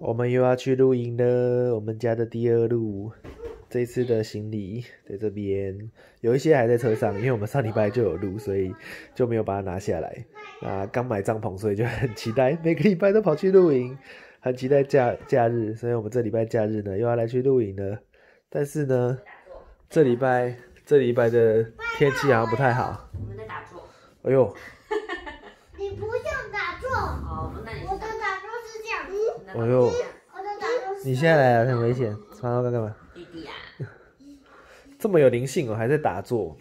我们又要去露营了，我们家的第二路。这次的行李在这边，有一些还在车上，因为我们上礼拜就有录，所以就没有把它拿下来。啊，刚买帐篷，所以就很期待，每个礼拜都跑去露营，很期待假假日，所以我们这礼拜假日呢又要来去露营了。但是呢，这礼拜这礼拜的天气好像不太好。我们在打坐。哎呦，你不像打坐，哦，那你我的打坐是这样，哎呦你现在来了很危险，传到干干嘛？弟弟啊，这么有灵性哦，还在打坐。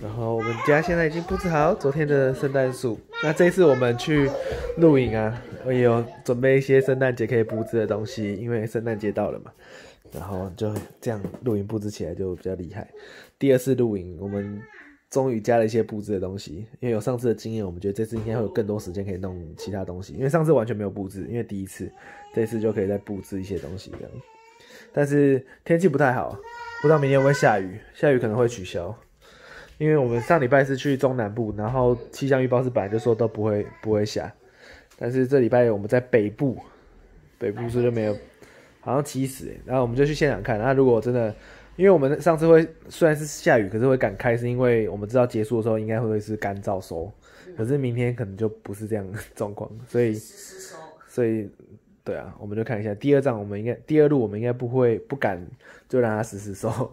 然后我们家现在已经布置好昨天的圣诞树。那这一次我们去露营啊，我也有准备一些圣诞节可以布置的东西，因为圣诞节到了嘛。然后就这样露营布置起来就比较厉害。第二次露营，我们终于加了一些布置的东西，因为有上次的经验，我们觉得这次应该会有更多时间可以弄其他东西。因为上次完全没有布置，因为第一次，这次就可以再布置一些东西这样。但是天气不太好，不知道明天会不会下雨，下雨可能会取消。因为我们上礼拜是去中南部，然后气象预报是本来就说都不会不会下，但是这礼拜我们在北部，北部是就没有，好像七十，然后我们就去现场看。那如果真的，因为我们上次会虽然是下雨，可是会赶开，是因为我们知道结束的时候应该会是干燥收，可是明天可能就不是这样的状况，所以。所以对啊，我们就看一下第二站，我们应该第二路我们应该不会不敢就让它实时收，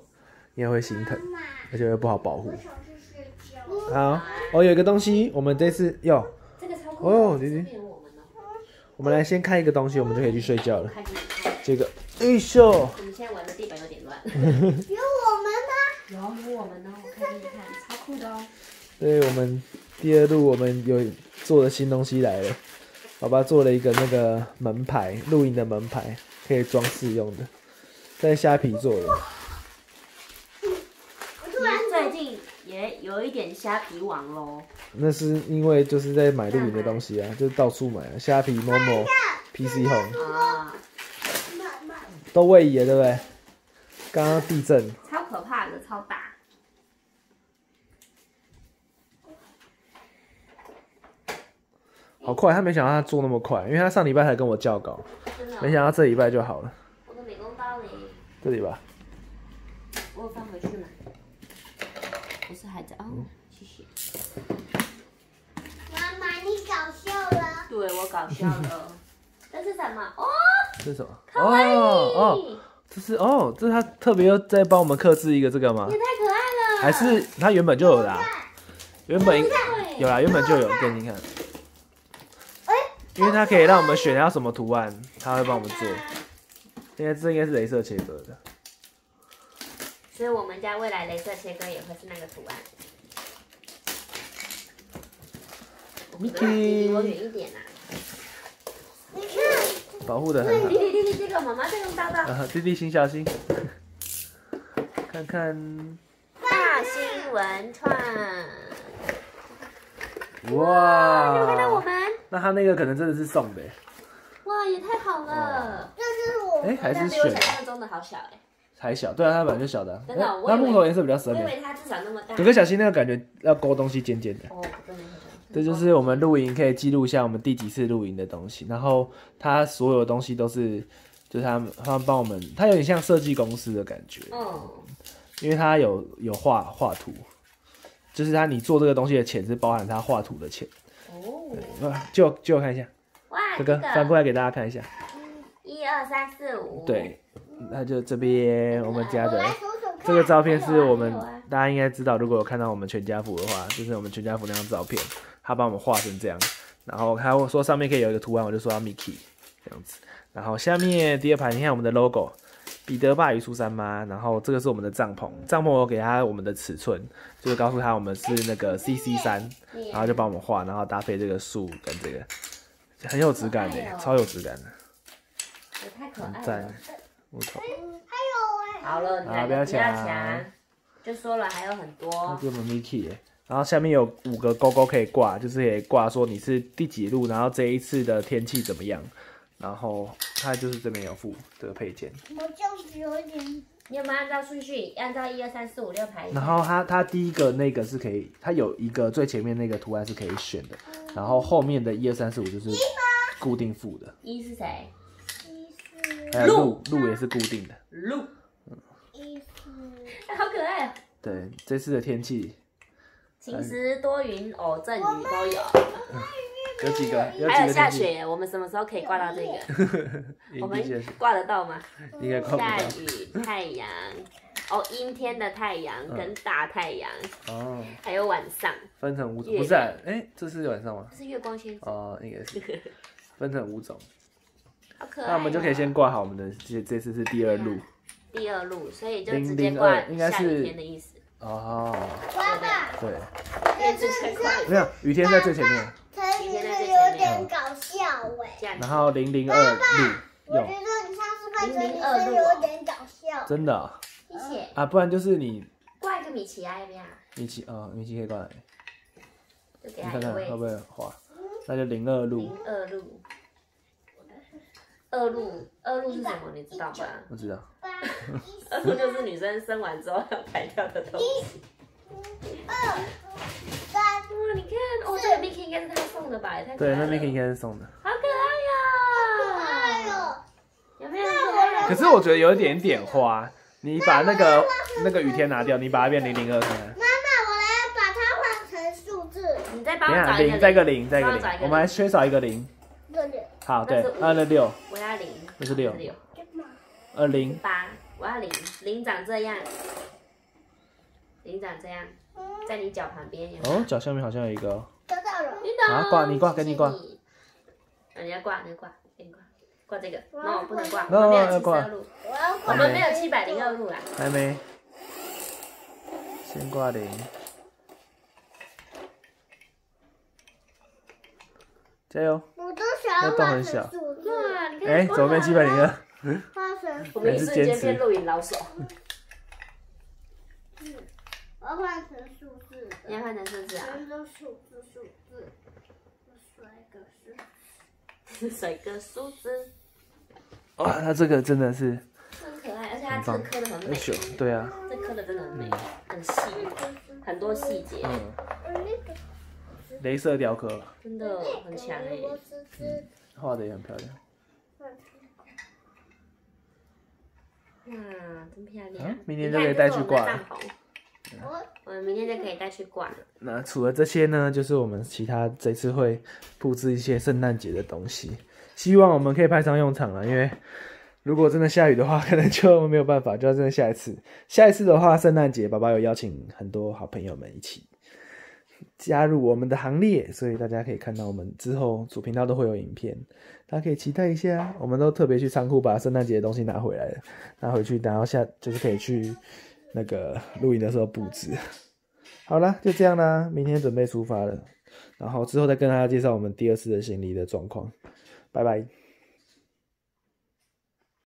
应该会心疼，而且会不好保护。好，哦，有一个东西，我们这次哟，这个哦弟弟。这边有我们来先看一个东西，我们就可以去睡觉了。这个，哎呦，我们现在玩的地板 有我们吗？有有我们呢，我看给你看，超酷的哦。对，我们第二路我们有做的新东西来了，爸爸，做了一个那个门牌，露营的门牌，可以装饰用的，在虾皮做的。我突然最近也有一点虾皮网喽。那是因为就是在买露营的东西啊，就是到处买啊，虾皮、某某、PC Home 啊，都位移了，对不对？刚刚地震，超可怕的，超大。好快，他没想到他做那么快，因为他上礼拜才跟我校稿，没想到这礼拜就好了。我的美工刀嘞，这里吧，我有放回去吗？不是孩子哦，谢谢。妈妈你搞笑了。对我搞笑了。这是什么？哦，这是什么？可爱哦哦，这是哦，这是他特别又在帮我们刻制一个这个吗也？太可爱了。还是他原本就有的、啊？原本有啦，原本就有，给你看。因为它可以让我们选要什么图案，他会帮我们做。现在这应该是镭射切割的。所以我们家未来镭射切割也会是那个图案。弟弟，我远一点啊！保护的很好弟。弟，弟弟，这个妈妈在用刀刀。啊，弟弟请小心。看看，大新闻串，哇！有看到我们？那他那个可能真的是送的，哇，也太好了！这是我哎、还是但比我选想象中的好小哎。还小，对啊，它本来就小的啊。真的那木头颜色比较深的。以为它至少那么大。哥哥小心那个感觉要勾东西尖尖的。哦，真的这就是我们露营可以记录一下我们第几次露营的东西，然后它所有的东西都是，就是他们他们帮我们，它有点像设计公司的感觉，嗯，因为它有有画画图，就是它你做这个东西的钱是包含它画图的钱。哦，啊，就就我看一下，哇，哥哥翻过来给大家看一下，一二三四五，，对，那就这边我们家的。这个照片是我们大家应该知道，如果有看到我们全家福的话，就是我们全家福那张照片，他帮我们画成这样，然后他说上面可以有一个图案，我就说要 Mickey 这样子，然后下面第二排你看我们的 logo，彼得爸与苏珊妈，然后这个是我们的帐篷，帐篷我给他我们的尺寸，就是告诉他我们是那个 CC 三，然后就帮我们画，然后搭配这个树跟这个，很有质感的，超有质感的，也太可爱很赞了。，木头，还有哎，好了，你好不要来不要抢抢，就说了还有很那多。给我们 Mickey 耶。然后下面有五个勾勾可以挂，就是可以挂说你是第几路，然后这一次的天气怎么样，然后它就是这边有附这个配件。我就是有一点，你有没有按照顺序？按照一二三四五六排？然后它它第一个那个是可以，它有一个最前面那个图案是可以选的，然后后面的一二三四五就是固定附的，一是谁？一四还有路路也是固定的。鹿，一四哎，好可爱哦。对，这次的天气晴时多云偶阵雨都有，有几个？有还有？下雪，我们什么时候可以挂到这个？我们挂得到吗？应该挂不下。雨、太阳，哦，阴天的太阳跟大太阳，哦，还有晚上，分成五种，不是、啊？哎、这是晚上吗？这是月光先生，哦，应该是分成五种。好可爱哦。那我们就可以先挂好我们的，这这次是第二路。第二路，所以就直接挂应该下雨是天的意思。哦，爸爸，对，没有雨天在最前面，他其实有点搞笑哎。然后零零二路用，我觉得你上次拍成女生有点搞笑。真的哦谢谢，啊，不然就是你挂一个米奇啊，要不要？米奇啊，米奇可以挂来，你看看会不置。会滑？那就零二路零，二路，二路，二路是什么？你知道吧？不知道。二路就是女生生完之后要排掉的东西。二三哇，你看，哦，这个 Mickey 应该是他送的吧？对，那 Mickey 应该是送的。好可爱哎！呦，有没有可？是我觉得有一点点花，你把那个那个雨天拿掉，你把它变零零二看。妈妈，我来把它换成数字。你再帮我找一个零，再一个零，再一个零我，们还缺少一个零。六六好，对，二六六，我要零，那是六二零，八，我要零，零长这样，零长这样，在你脚旁边有有。哦，脚下面好像有一个哦。得到了。你懂？好挂你挂给你挂你啊，你要挂，你要挂，给你挂，挂这个我要，no 不能挂，No，我们没有要挂七十二路，我要我们没有七百零二路啦。还没，先挂零，加油！我都想要换成数字，哇，你看，哎，怎么变七百零？二？我们一瞬间变露营老手，我要换成数字你要换成数字啊？全都数字数字，我甩个数。甩个数字，哇，它这个真的是，很可爱，而且它这个刻的很美，对啊，这刻的真的很美，很细，很多细节，嗯，那个镭射雕刻真的很强哎。我只是画的也很漂亮。哇，真漂亮嗯！明天就可以带去挂了我我我们明天就可以带去挂。那除了这些呢，就是我们其他这次会布置一些圣诞节的东西，希望我们可以派上用场了。因为如果真的下雨的话，可能就没有办法，就要真的下一次。下一次的话，圣诞节爸爸有邀请很多好朋友们一起加入我们的行列，所以大家可以看到我们之后主频道都会有影片，大家可以期待一下。我们都特别去仓库把圣诞节的东西拿回来了，拿回去，然后下就是可以去那个露营的时候布置。好啦，就这样啦，明天准备出发了，然后之后再跟大家介绍我们第二次的行李的状况。拜拜。